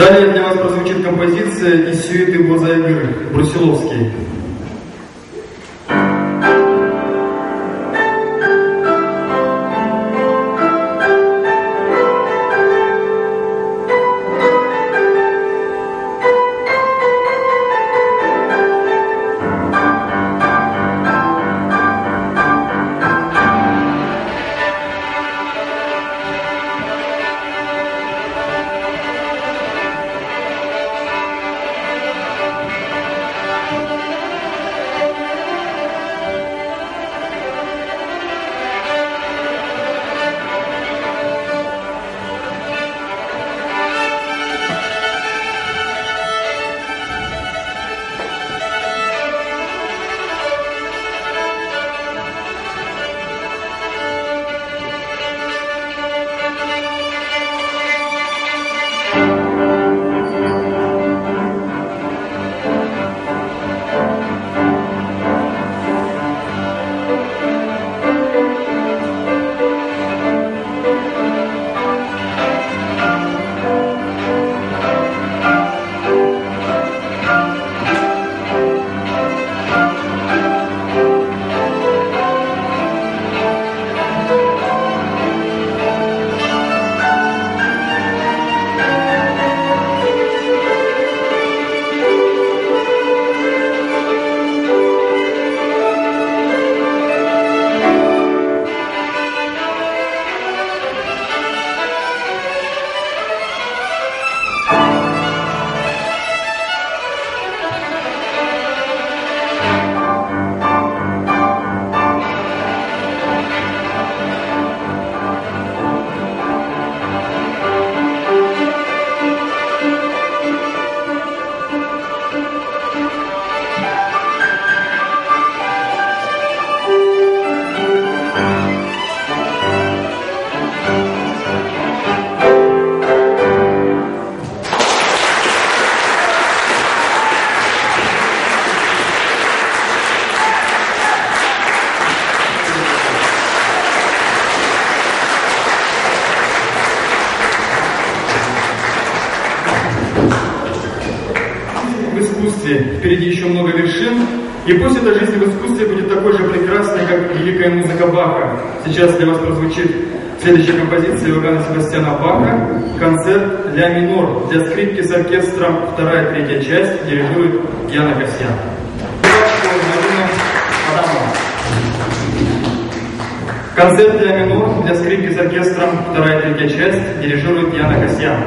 Далее для вас прозвучит композиция из сюиты «Глаза игры» Брусиловский. И пусть эта жизнь в искусстве будет такой же прекрасной, как великая музыка Баха. Сейчас для вас прозвучит следующая композиция Иоганна Себастьяна Баха «Концерт ля минор» для скрипки с оркестром, вторая третья часть, дирижирует Яна Касьян. Концерт ля минор для скрипки с оркестром, вторая третья часть, дирижирует Яна Касьян.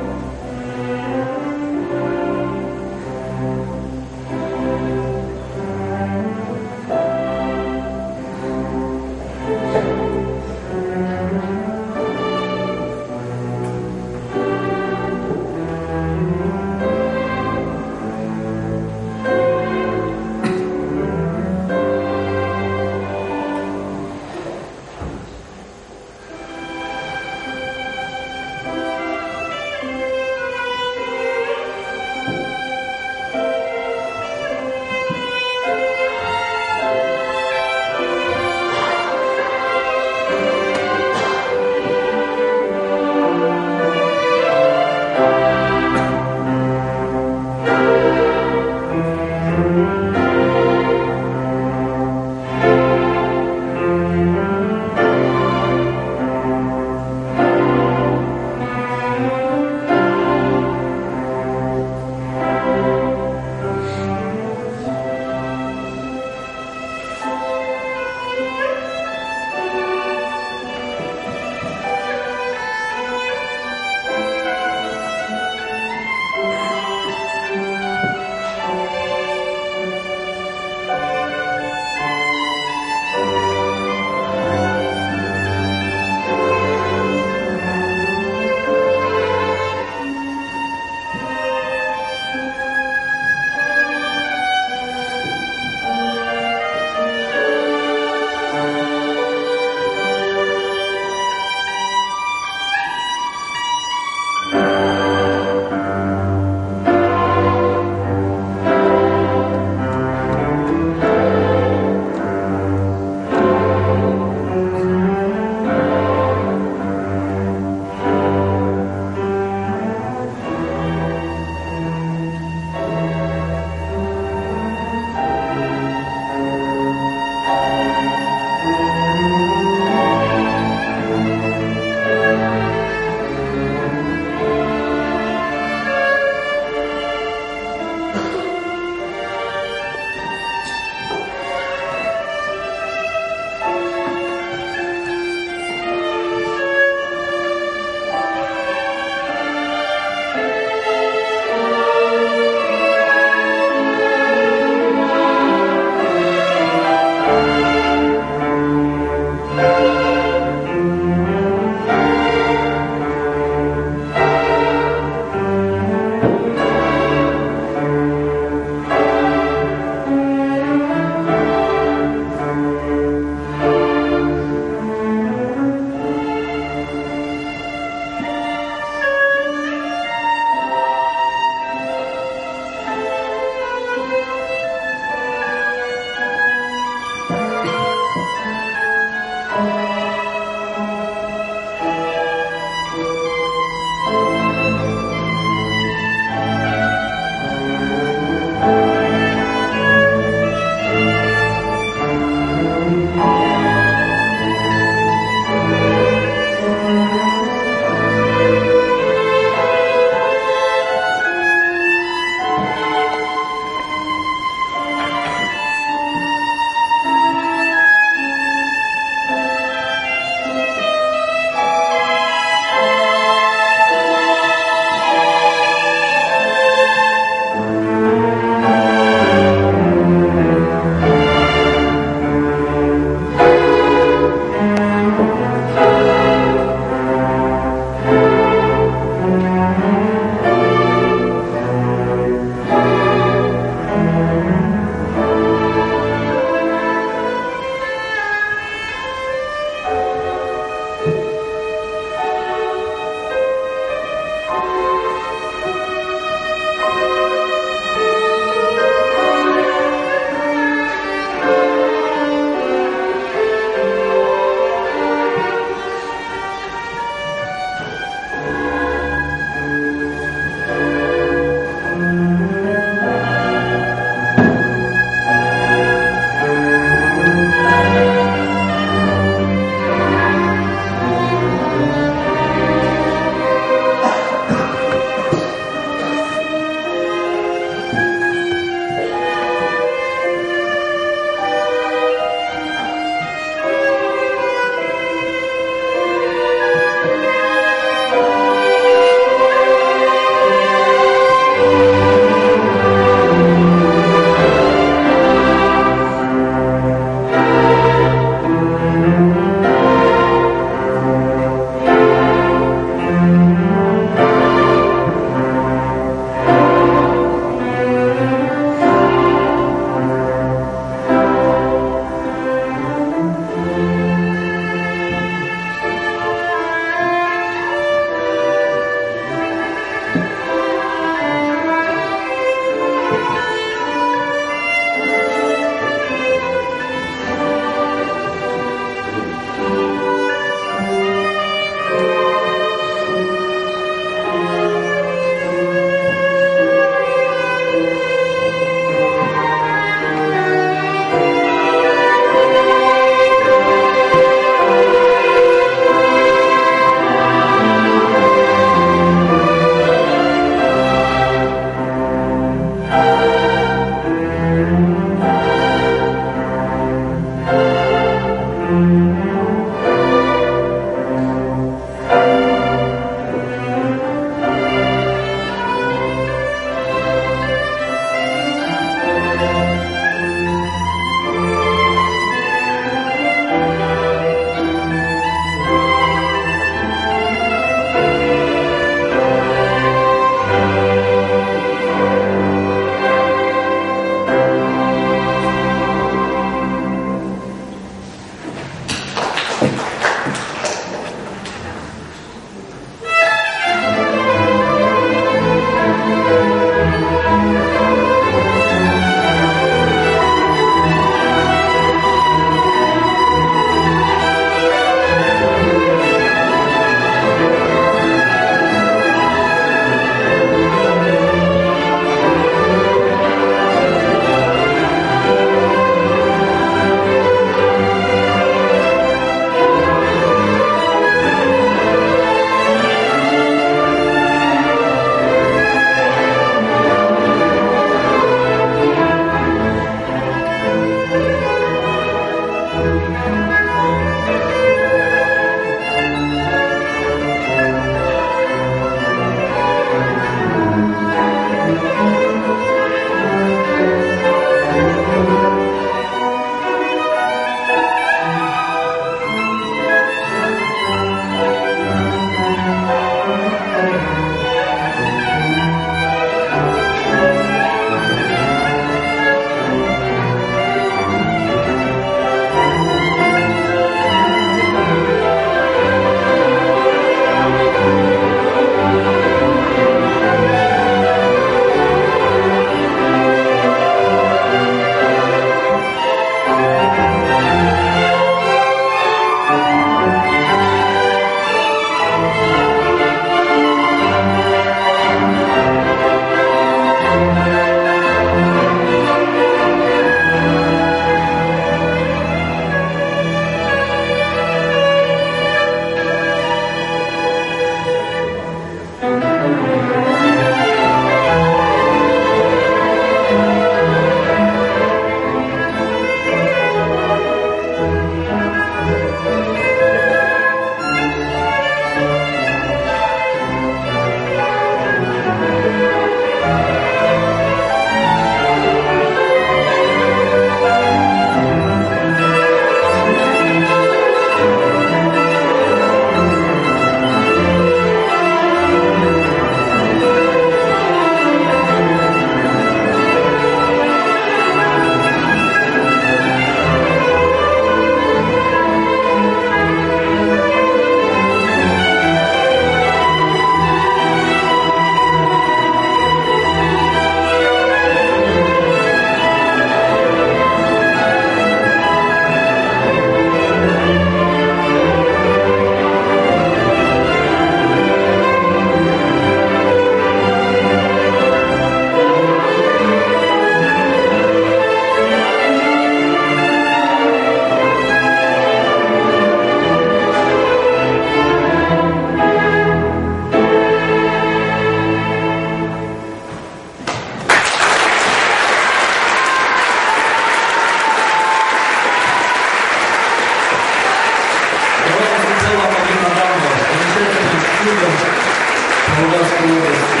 Волгоградской области.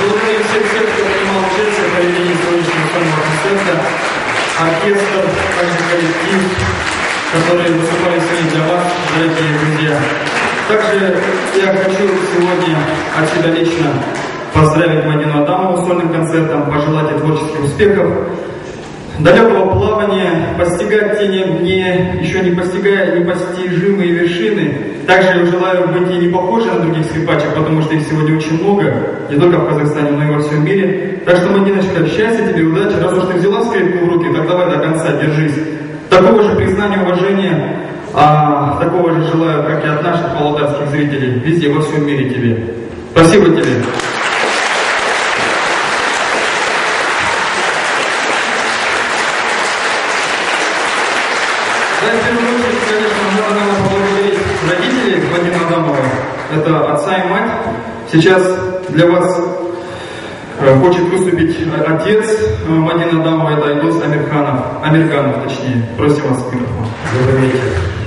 Благодарим всех шеф-шеф принимал участие в проведении сегодняшнего концерта. Оркестр, также коллектив, которые выступали сегодня для вас, дорогие друзья. Также я хочу сегодня от себя лично поздравить Мадину Адамову сольным концертом, пожелать ей творческих успехов, далекого плавания, постигать те не, не еще не постигая непостижимые вершины, также я желаю быть и не похожим на других скрипачек, потому что их сегодня очень много, не только в Казахстане, но и во всем мире. Так что, Мадиночка, счастья тебе, удачи, раз уж ты взяла скрипку в руки, так давай до конца, держись. Такого же признания, уважения, а, такого же желаю, как и от наших молодацких зрителей, везде, во всем мире тебе. Спасибо тебе. это отца и мать. Сейчас для вас э, хочет выступить отец э, Мадина Дамова, это Айдос Амирханов, Амирханов точнее. Просим вас микрофон. Добрый вечер.